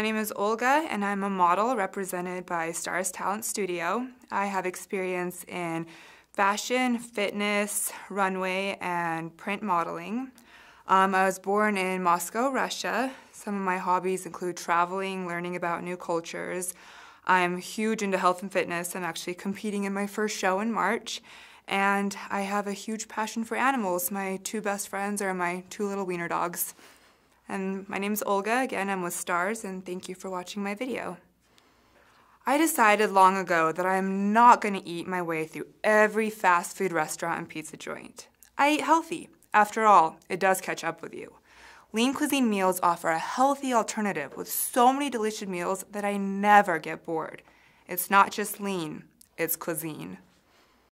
My name is Olga, and I'm a model represented by Stars Talent Studio. I have experience in fashion, fitness, runway, and print modeling. Um, I was born in Moscow, Russia. Some of my hobbies include traveling, learning about new cultures. I'm huge into health and fitness. I'm actually competing in my first show in March. And I have a huge passion for animals. My two best friends are my two little wiener dogs. And my name is Olga. Again, I'm with Stars, and thank you for watching my video. I decided long ago that I am not going to eat my way through every fast food restaurant and pizza joint. I eat healthy. After all, it does catch up with you. Lean cuisine meals offer a healthy alternative with so many delicious meals that I never get bored. It's not just lean, it's cuisine.